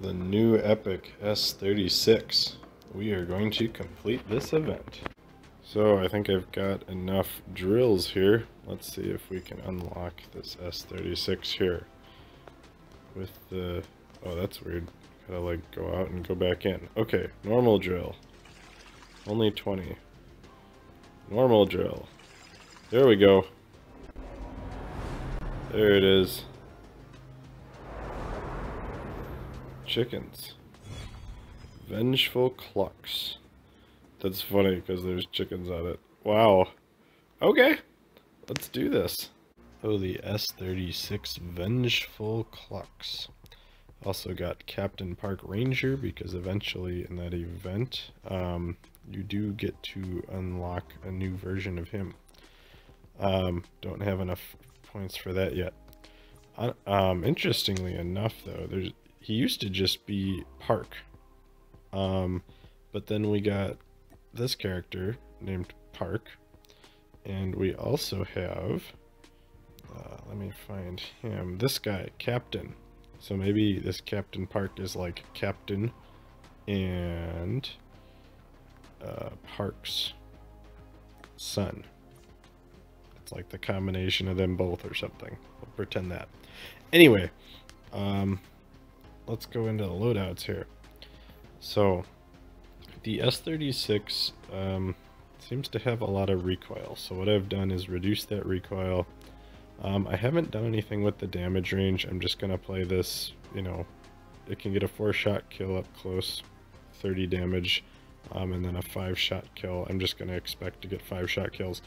The new Epic S36. We are going to complete this event. So I think I've got enough drills here. Let's see if we can unlock this S36 here. With the... Oh, that's weird. Gotta like go out and go back in. Okay, normal drill. Only 20. Normal drill. There we go. There it is. Chickens. Vengeful Clucks. That's funny because there's chickens on it. Wow. Okay. Let's do this. Oh, the S-36 Vengeful Clucks. Also got Captain Park Ranger because eventually in that event, um, you do get to unlock a new version of him. Um, don't have enough points for that yet. Um, interestingly enough, though, there's he used to just be Park. Um, but then we got this character named Park, and we also have. Uh, let me find him. This guy, Captain. So maybe this Captain Park is like Captain and uh, Park's son. It's like the combination of them both or something. We'll pretend that. Anyway, um, let's go into the loadouts here. So, the S36 um, seems to have a lot of recoil. So what I've done is reduce that recoil. Um, I haven't done anything with the damage range. I'm just going to play this, you know, it can get a 4-shot kill up close, 30 damage, um, and then a 5-shot kill. I'm just going to expect to get 5-shot kills.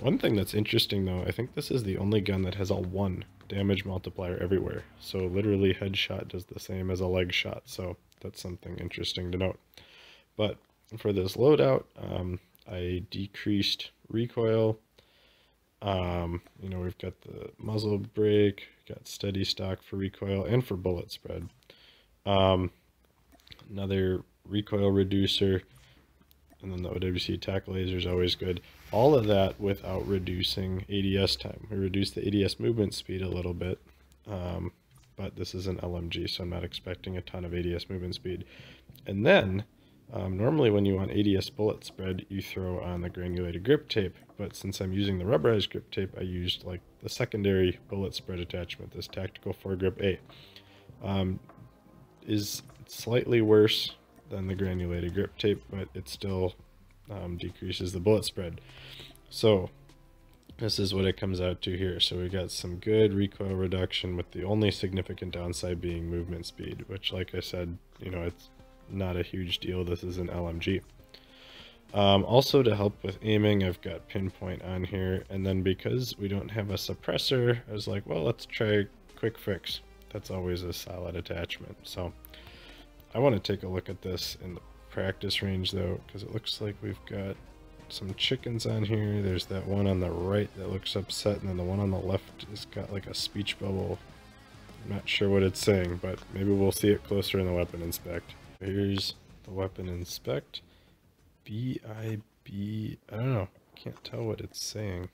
One thing that's interesting though, I think this is the only gun that has a 1 damage multiplier everywhere. So literally headshot does the same as a leg shot. So that's something interesting to note. But for this loadout, um, I decreased recoil. Um, you know, we've got the muzzle brake, got steady stock for recoil and for bullet spread. Um, another recoil reducer, and then the OWC attack laser is always good. All of that without reducing ADS time. We reduced the ADS movement speed a little bit, um, but this is an LMG, so I'm not expecting a ton of ADS movement speed. And then, um, normally when you want ADS bullet spread, you throw on the granulated grip tape, but since I'm using the rubberized grip tape, I used like the secondary bullet spread attachment, this Tactical Foregrip A. Um, is slightly worse than the granulated grip tape, but it still um, decreases the bullet spread. So this is what it comes out to here. So we got some good recoil reduction with the only significant downside being movement speed, which like I said, you know, it's not a huge deal. This is an LMG. Um, also to help with aiming, I've got pinpoint on here. And then because we don't have a suppressor, I was like, well, let's try quick fix. That's always a solid attachment. So I want to take a look at this in the practice range though, because it looks like we've got some chickens on here. There's that one on the right that looks upset, and then the one on the left has got like a speech bubble. I'm not sure what it's saying, but maybe we'll see it closer in the weapon inspect. Here's the weapon inspect. B-I-B, I don't know, can't tell what it's saying.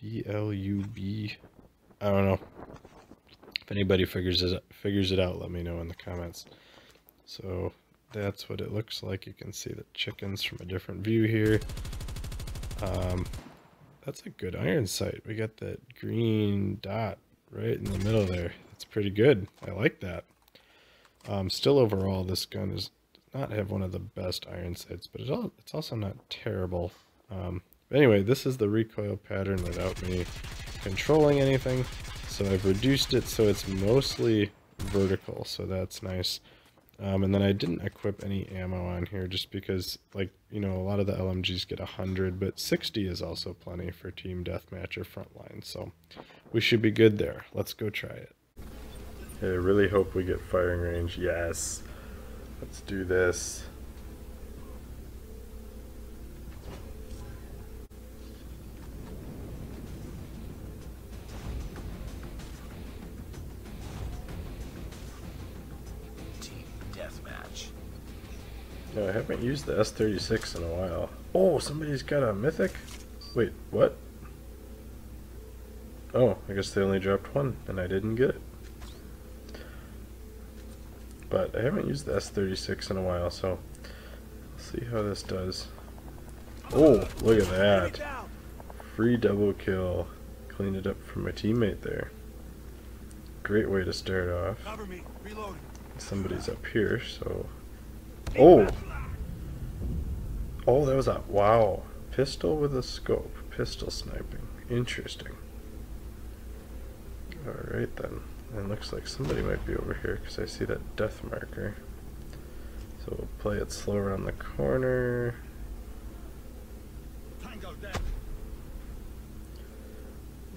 B-L-U-B, I don't know. If anybody figures it figures it out, let me know in the comments. So that's what it looks like. You can see the chickens from a different view here. Um, that's a good iron sight. We got that green dot right in the middle there. That's pretty good. I like that. Um, still overall, this gun does not have one of the best iron sights, but it's, all, it's also not terrible. Um, anyway, this is the recoil pattern without me controlling anything. So I've reduced it so it's mostly vertical, so that's nice. Um, and then I didn't equip any ammo on here just because, like, you know, a lot of the LMGs get 100, but 60 is also plenty for team deathmatch or frontline, so we should be good there. Let's go try it. Hey, I really hope we get firing range. Yes. Let's do this. I haven't used the S36 in a while. Oh, somebody's got a mythic? Wait, what? Oh, I guess they only dropped one, and I didn't get it. But I haven't used the S36 in a while, so see how this does. Oh, look at that. Free double kill. Cleaned it up for my teammate there. Great way to start off. Somebody's up here, so... Oh! Oh, that was a... Wow. Pistol with a scope. Pistol sniping. Interesting. Alright then. And looks like somebody might be over here because I see that death marker. So we'll play it slow around the corner.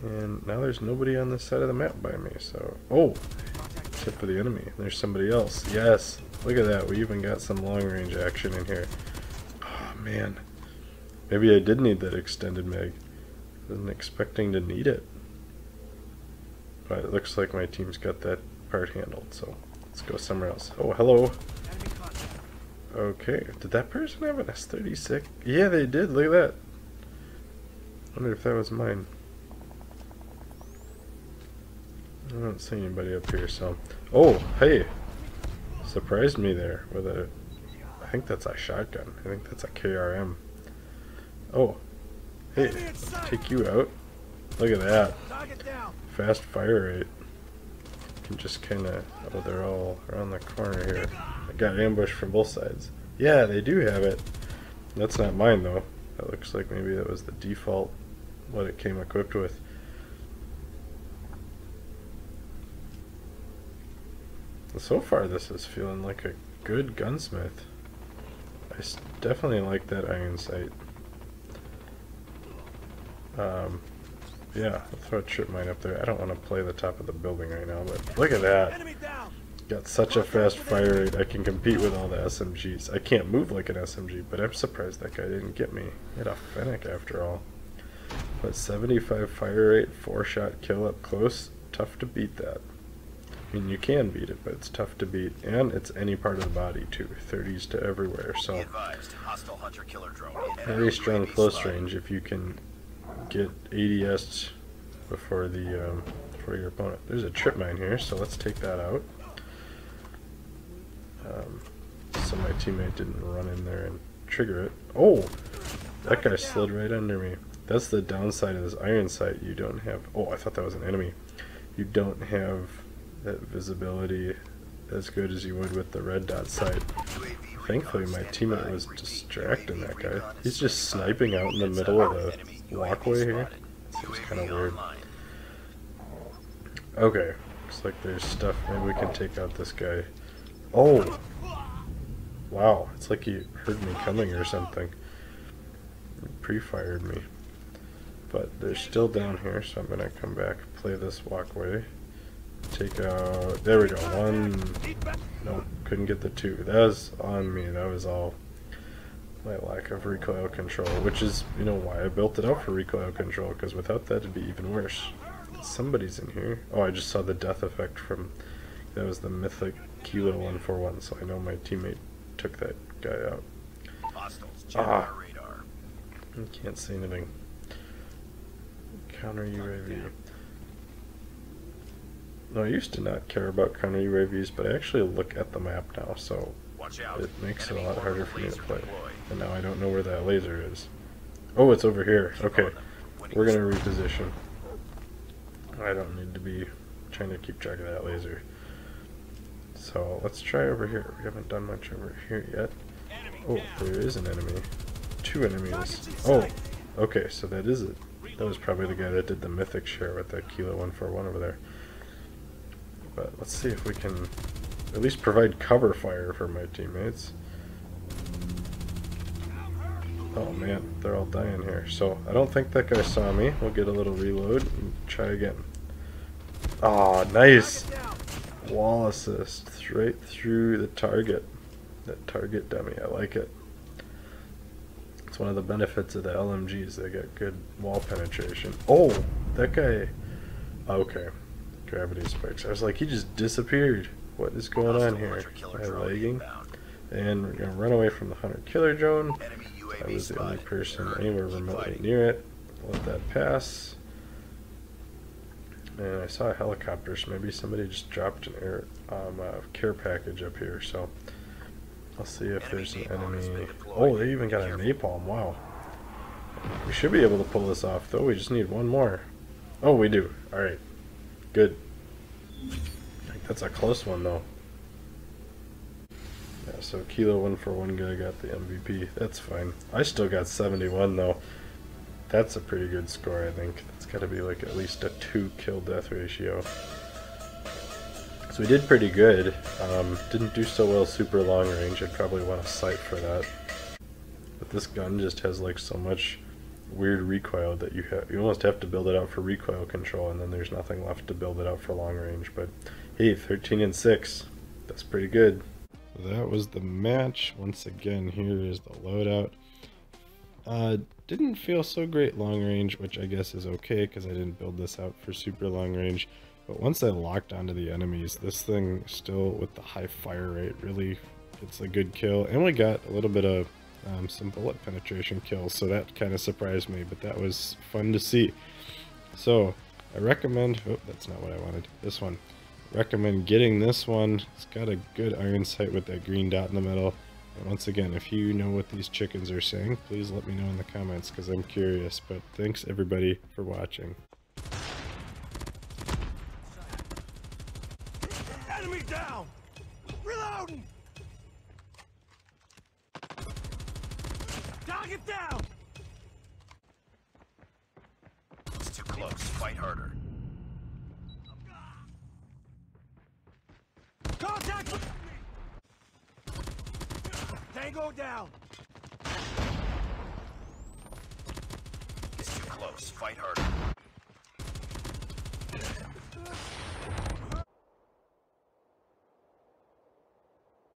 And now there's nobody on this side of the map by me, so... Oh! Except for the enemy. There's somebody else. Yes! Look at that, we even got some long range action in here. Man. Maybe I did need that extended mag. Wasn't expecting to need it. But it looks like my team's got that part handled, so let's go somewhere else. Oh, hello! Okay, did that person have an S36? Yeah, they did, look at that. wonder if that was mine. I don't see anybody up here, so... Oh, hey! Surprised me there with a... I think that's a shotgun. I think that's a KRM. Oh. Hey, take you out. Look at that. Fast fire rate. can just kind of... Oh, they're all around the corner here. I got ambushed from both sides. Yeah, they do have it. That's not mine, though. That looks like maybe that was the default, what it came equipped with. So far this is feeling like a good gunsmith. I definitely like that iron sight. Um, yeah, I'll throw a trip mine up there. I don't want to play the top of the building right now, but look at that. Got such a fast fire rate, I can compete with all the SMGs. I can't move like an SMG, but I'm surprised that guy didn't get me. He had a Fennec after all. But 75 fire rate, 4 shot kill up close, tough to beat that. I mean, you can beat it, but it's tough to beat, and it's any part of the body too. 30s to everywhere, so very strong close range if you can get ADS before the um, before your opponent. There's a trip mine here, so let's take that out. Um, so my teammate didn't run in there and trigger it. Oh, that guy slid right under me. That's the downside of this iron sight. You don't have. Oh, I thought that was an enemy. You don't have that visibility as good as you would with the red dot sight. Thankfully my teammate was distracting that guy. He's just sniping out in the middle of the walkway here. Seems kind of weird. Okay, looks like there's stuff. Maybe we can take out this guy. Oh! Wow, it's like he heard me coming or something. Pre-fired me. But they're still down here, so I'm gonna come back, play this walkway. Take out, there we go, one, nope, couldn't get the two. That was on me, that was all my lack of recoil control, which is, you know, why I built it out for recoil control, because without that it'd be even worse. Somebody's in here. Oh, I just saw the death effect from, that was the mythic Kilo 141, so I know my teammate took that guy out. Ah, I can't see anything. Counter UAV. No, I used to not care about counter UAVs, but I actually look at the map now, so it makes it a lot harder for me to play. And now I don't know where that laser is. Oh, it's over here. Okay, we're gonna reposition. I don't need to be trying to keep track of that laser. So let's try over here. We haven't done much over here yet. Oh, there is an enemy. Two enemies. Oh, okay, so that is it. That was probably the guy that did the mythic share with that Kilo 141 over there. But let's see if we can at least provide cover fire for my teammates. Oh man, they're all dying here. So I don't think that guy saw me. We'll get a little reload and try again. Oh, nice! Wall assist right through the target. That target dummy, I like it. It's one of the benefits of the LMGs. They get good wall penetration. Oh, that guy. Okay, gravity spikes. I was like, he just disappeared. What is going on here? Am I lagging? And we're gonna run away from the hunter killer drone. I was the only person anywhere remotely near it. Let that pass. And I saw a helicopter, so maybe somebody just dropped an air um, uh, care package up here. So I'll see if there's an napalm has been enemy. Oh, they even got a napalm. Wow. We should be able to pull this off, though. We just need one more. Oh, we do. All right. Good. That's a close one, though. Yeah, so Kilo one four one guy got the MVP. That's fine. I still got 71 though. That's a pretty good score, I think. That's got to be like at least a two kill death ratio. So we did pretty good. Um, didn't do so well super long range. I'd probably want a sight for that. But this gun just has like so much weird recoil that you have you almost have to build it out for recoil control, and then there's nothing left to build it out for long range. But hey, 13 and six. That's pretty good. That was the match. Once again, here is the loadout. Uh, didn't feel so great long range, which I guess is okay because I didn't build this out for super long range. But once I locked onto the enemies, this thing still with the high fire rate really gets a good kill. And we got a little bit of um, some bullet penetration kills, so that kind of surprised me, but that was fun to see. So I recommend, oh, that's not what I wanted, this one recommend getting this one. It's got a good iron sight with that green dot in the middle. And once again, if you know what these chickens are saying, please let me know in the comments because I'm curious. But thanks everybody for watching. Enemy down! Reloading! Target down! It's too close. Fight harder. Contact! with- Tango down! It's too close. Fight harder.